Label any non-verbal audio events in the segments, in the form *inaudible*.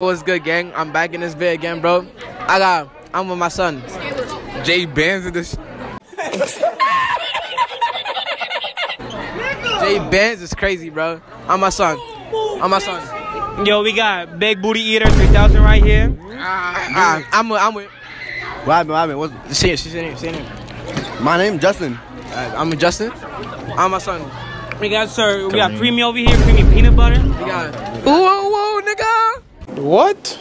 What's good, gang? I'm back in this vid again, bro. I got, I'm with my son. Jay Bands in this. *laughs* Jay Benz is crazy, bro. I'm my son. I'm my son. Yo, we got Big Booty Eater 3000 right here. Ah, I'm with, I'm with. What happened? What happened? What's, Say it, say it, say it. my name Justin. Uh, I'm with Justin. I'm my son. We got, sir, we got creamy over here, creamy peanut butter. We got. Whoa, whoa, nigga. What?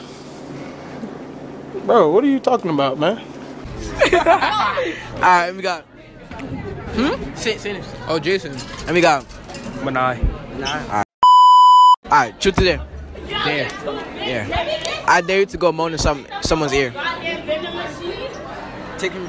Bro, what are you talking about, man? *laughs* All right, we got. Hmm? Say, say. Oh, Jason. And we got. Manai. Alright. Alright, truth to dare. Dare. Yeah. I dare you to go moan in some someone's ear. Take him.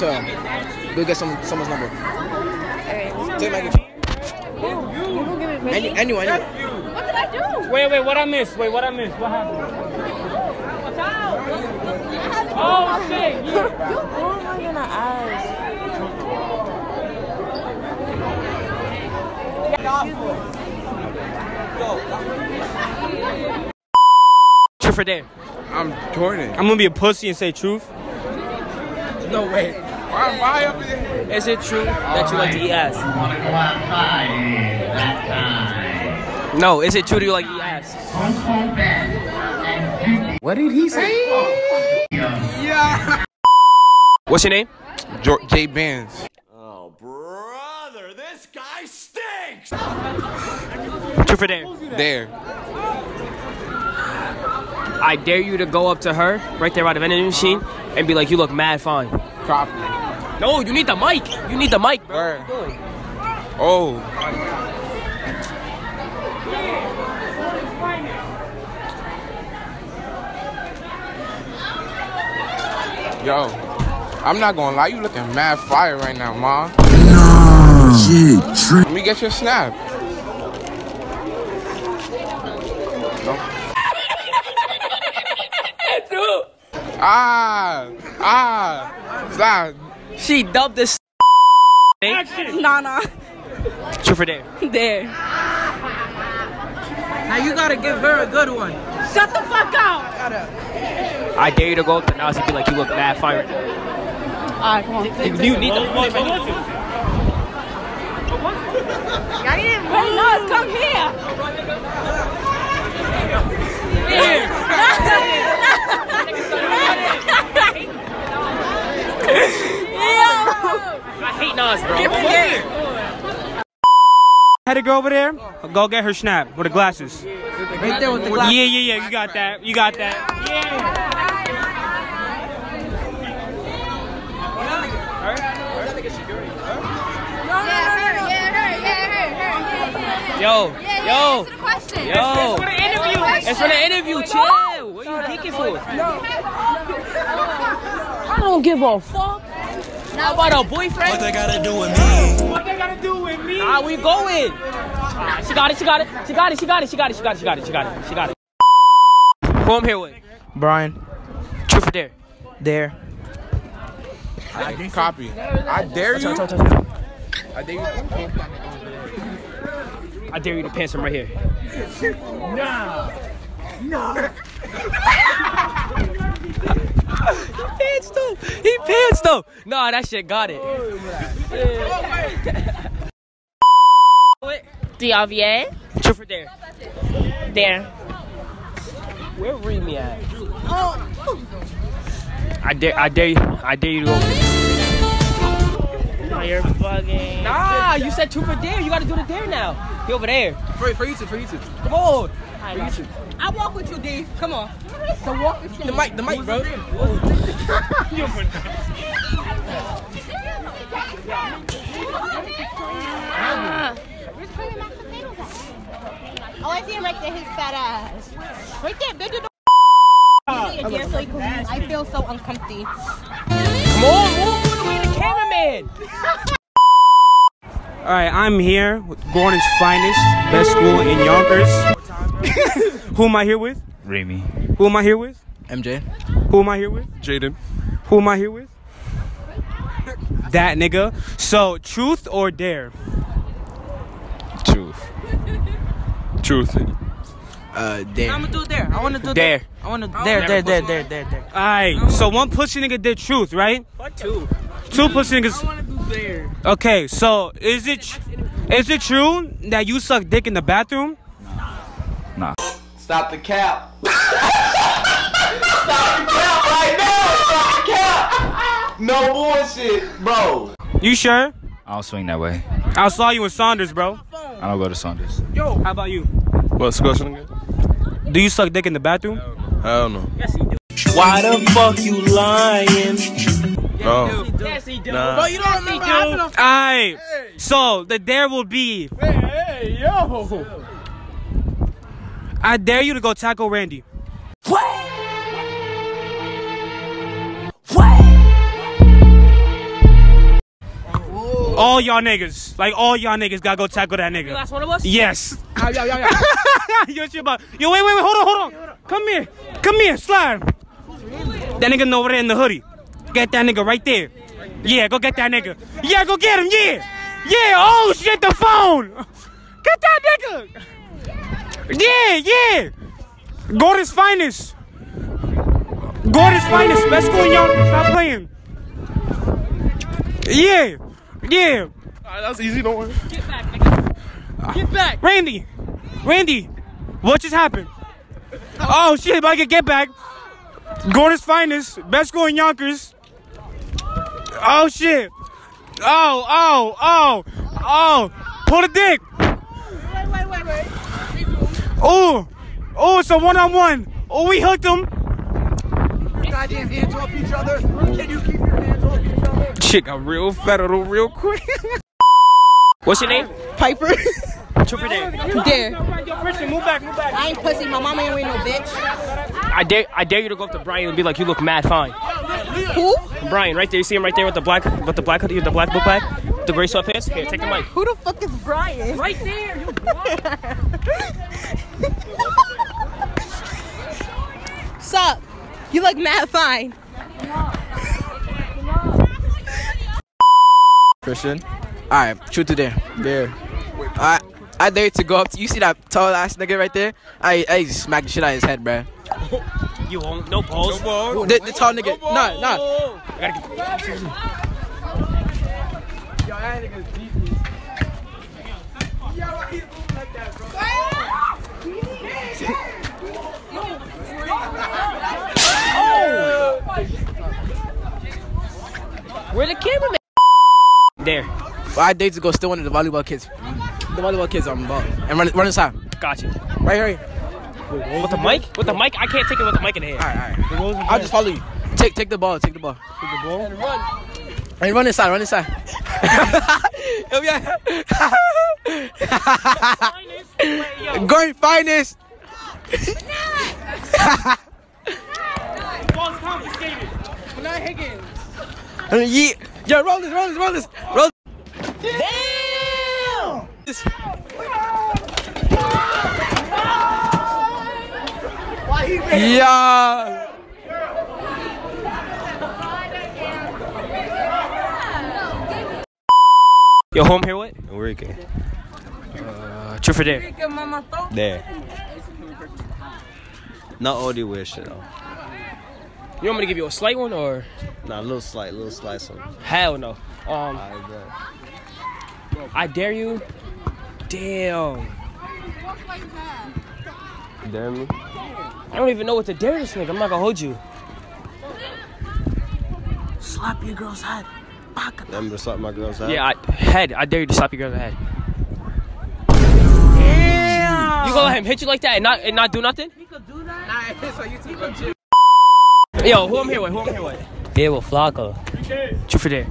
So, go get some someone's number. Take my Any, anyone, anyone. What did I do? Wait, wait, what I missed? Wait, what I missed? What happened? Oh, shit. Yeah. Who am I gonna ask? Truth or dare? I'm Jordan. I'm gonna be a pussy and say truth. No way. Why, why up there? Is it true that you like to eat ass? No, is it true that you like to eat ass? What did he say? Yeah. What's your name? Jo- Jay Bands. Truth or dare? There. I dare you to go up to her right there by the vending machine and be like, you look mad fine. Copy. No, you need the mic. You need the mic, bro. Word. Oh. Yo, I'm not gonna lie, you looking mad fire right now, ma. No. Let me get your snap. *laughs* Ah, ah, stop. She dubbed this. Nah, nah. Truth or dare? There. Now you gotta give her a good one. Shut the fuck up. I dare you to go up to Nas and be like, you look mad fire. right. Alright, come on. You, you need the mic. Y'all need to Hey, Nas, come here. I hate Nas, bro. Had a girl over there. Go get her snap with the glasses. Right there with the Yeah, yeah, yeah. You got that. You got that. Yo, yo, Question. yo. for the interview. It's for the interview. Chill. What are you geeking for? I don't give a fuck. How about a boyfriend? What they gotta do with me? What gotta do with me? Nah, we going. Ah, She got it. She got it. She got it. She got it. She got it. She got it. She got it. She got it. She got it. Who I'm here with? Brian. Truth or dare? There. I copy. I dare you. I dare you. I dare you to pants him right here. *laughs* he pants though. He pants though. Nah, that shit got it. DRVA. Truth or dare? There. Where read me at? Oh. I dare, I dare you, I dare you to go. Oh, you're bugging. Nah, you said truth or dare. You gotta do the dare now. He over there. For, for YouTube, for YouTube. Come on. For you two. I walk with you, D. Come on. The mic, the mic, bro. *laughs* *laughs* Oh, I see him right there, his fat ass. Right there, bend it Dear, so you can. I feel so uncomfy. Come on, move, move the the cameraman. *laughs* right, I'm here with Gorton's finest, best school in Yonkers. *laughs* Who am I here with? Remy. Who am I here with? MJ. Who am I here with? Jaden. Who am I here with? That nigga. So, truth or dare? Truth. *laughs* Truth. Uh, dare. I'm gonna do it there. I wanna do Dare. there. I wanna there, there, there, there, there, there. Alright, so one pussy nigga did truth, right? Two. Two pussy niggas. wanna do there. Okay, so is it is it true that you suck dick in the bathroom? Stop the cap. *laughs* Stop the cap right now. Stop the cap. No bullshit, bro. You sure? I don't swing that way. I saw you in Saunders, bro. I don't go to Saunders. Yo, how about you? What's the question again? Do you suck dick in the bathroom? I don't know. Why the fuck you lying? No. Oh. Yes, he do. Nah. Bro, you don't remember having a Alright, so the dare will be Hey, yo. I dare you to go tackle Randy. All y'all niggas, like all y'all niggas, gotta go tackle that nigga. last one of us? Yes. *laughs* *laughs* yo, shit about- yo, wait, wait, wait, hold on, hold on. Come here, come here, slide. That nigga over there in the hoodie. Get that nigga right there. Yeah, go get that nigga. Yeah, go get him. Yeah, yeah. Oh shit, the phone. *laughs* Get that nigga. Yeah, yeah. Gorton's finest. Gorton's finest. Best school in y'all. Stop playing. Yeah, yeah. Alright, that's easy, don't worry. Get back. Get back. Randy, Randy, what just happened? Oh shit, about to get get back. Gorton's finest, best school in Yonkers. Oh shit. Oh, oh, oh, oh. Pull the dick. Wait, wait, wait, wait. Oh, oh, it's a one on one. Oh, we hooked him. Goddamn hands off each other. Can you keep Shit got real federal real quick. *laughs* What's your name? Piper. Truth or dare? Dare. Yo, Christian, move back, move back. I ain't pussy. My mama ain't with no bitch. I dare, I dare you to go up to Brian and be like, you look mad fine. Who? Brian, right there. You see him right there with the black, with the black hoodie, with the black book bag, the gray sweatpants. Here, take the mic. Who the fuck is Brian? Right there. You *laughs* Sup? You look mad fine. Christian. Alright, truth or dare. Dare. I I dare you to go up to you see that tall ass nigga right there? I I just smack the shit out of his head, bruh. You won't. No balls. The, the tall nigga. No, Nah, nah. Where the cameraman? There. Well, I dare you to go steal one of the volleyball kids. The volleyball kids on the ball. And run run inside. Gotcha. Right here. With the mic? With the mic? I can't take it with the mic in the hand. Alright, alright. I'll just follow you. Take take the ball, take the ball. Take the ball. And run. And run inside, run inside. Yo, *laughs* yeah. *laughs* Going finest. *laughs* Ball's confiscated. Uh, Yeah. Yo, roll this, roll this, roll this. Roll Damn! This. Yeah. Yo, home here with? Enrique. Uh, truth or dare? There. Not all the weird shit though. You want me to give you a slight one or? Nah, a little slight, a little slight. on. Hell no. Um, Alright, bro. I dare you. Damn. Dare me? I don't even know what to dare this nigga. I'm not gonna hold you. Slap your girl's head. I'm gonna slap my girl's head. Yeah, I, head. I dare you to slap your girl's head. Damn. You gonna let him hit you like that and not and not do nothing? *laughs* Yo, who I'm here with? Who I'm here with? Here with Flacco. Truth or dare?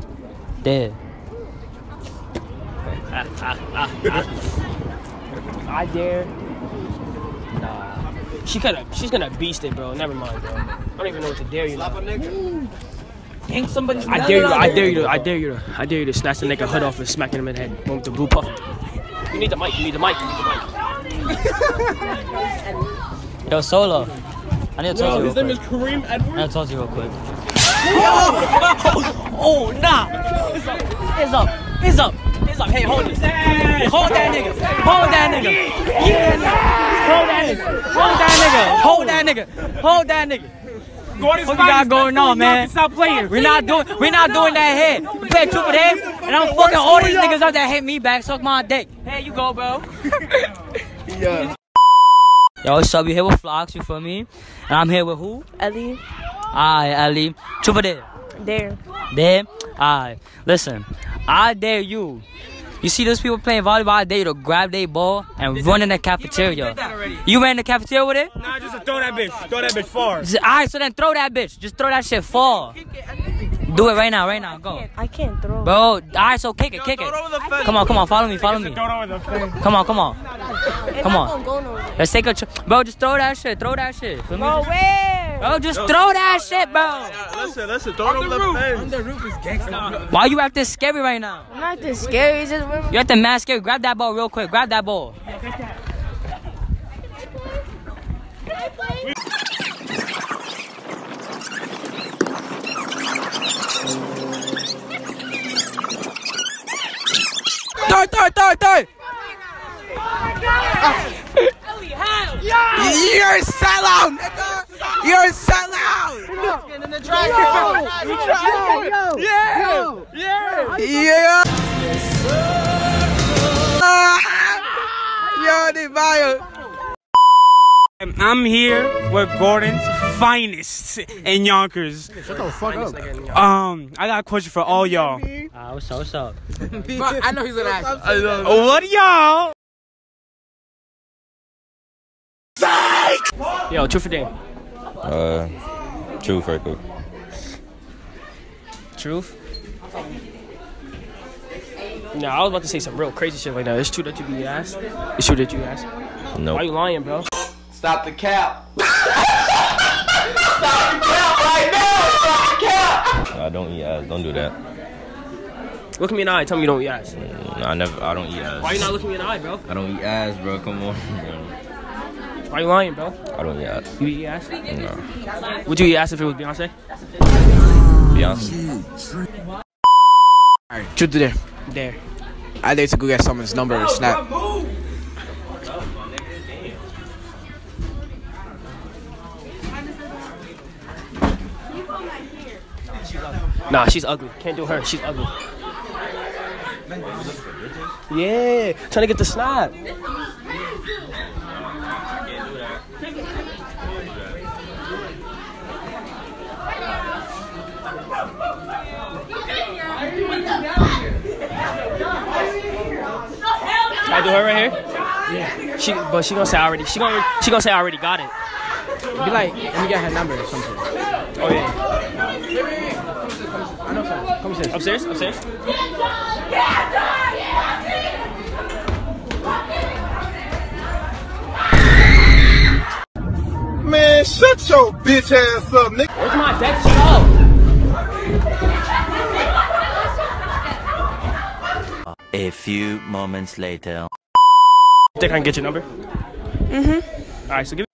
There. *laughs* I dare. Nah. She gonna she's gonna beast it, bro. Never mind, bro. I don't even know what to dare you. Now. yank somebody's I dare you, to, I dare you, to, I dare you, to, I dare you to snatch the nigga hood off and smack him in the head. One with the blue puff. You need the mic, you need the mic, you need the mic. Yo, Solo. I need to talk to you real quick. Kareem Edwards. I need to talk to you real quick. Oh, nah. It's up. It's up. It's like, hey, hold it. Hold that nigga. Hold that nigga. Hold that nigga. Hold that nigga. Hold that nigga. Hold that nigga. What you got going on, man? Stop playing. We're not doing. We're not doing that here. We play two for them, and I'm fucking all these niggas out that hate me back. Suck my dick. Hey, you go, bro. *laughs* Yo, what's up? You here with Flox, you feel me? And I'm here with who? Ali, Alright, Ali. Two for them. there. There? Alright. Listen, I dare you. You see those people playing volleyball, I dare you to grab their ball and run in the cafeteria. You ran in the cafeteria with it? Nah, just throw that bitch. Throw that bitch far. Alright, so then throw that bitch. Just throw that shit far. Do it right now, right now. Go. I can't throw. Bro, alright, so kick it, kick it. Come on, come on, follow me, follow me. Come on, come on. If Come on. don't go nowhere. Let's take a tr- Bro, just throw that shit, throw that shit. Feel me? Bro, where? Bro, just throw that shit, bro. Listen, listen, throw it over the fence. Why you acting scary right now? I'm not this scary. It's just when You acting mad scary. Grab that ball real quick. Grab that ball. Throw, throw, throw, throw. You're a sellout, nigga. You're a sellout. Yeah. Yeah. Yo, the bio. I'm here with Gorton's finest in Yonkers. Shut the fuck up. Um, I got a question for all y'all. Ah, what's up, what's up? *laughs* I know he's gonna ask. What y'all? Yo, truth or dare? Uh, true, very cool. Truth. No, I was about to say some real crazy shit like that. It's true that you be asked. It's true that you asked. Why Nope. you lying, bro? Stop the cap. *laughs* Stop the cap right now. Stop the cap. I don't eat ass. Don't do that. Look at me in the eye. Tell me you don't eat ass. Mm, I never. I don't eat ass. Why you not looking me in the eye, bro? I don't eat ass, bro. Come on. *laughs* Why you lying, bro? I don't eat ass. You eat ass? No. Would you eat ass if it was Beyonce? Beyonce. Alright, truth today. Dare. I dare to go get someone's number and snap. Nah, she's ugly. Can't do her. She's ugly. Yeah, trying to get the snap. I do her right here? Yeah. She, but she gonna say I already. She gonna, she gonna say I already got it. Be like, let me get her number or something. Oh yeah. Come sit. Upstairs, upstairs. Man, shut your bitch ass up, nigga. Where's my deck? Shut up. A few moments later. Think I can get your number? Mm-hmm. All right, so give.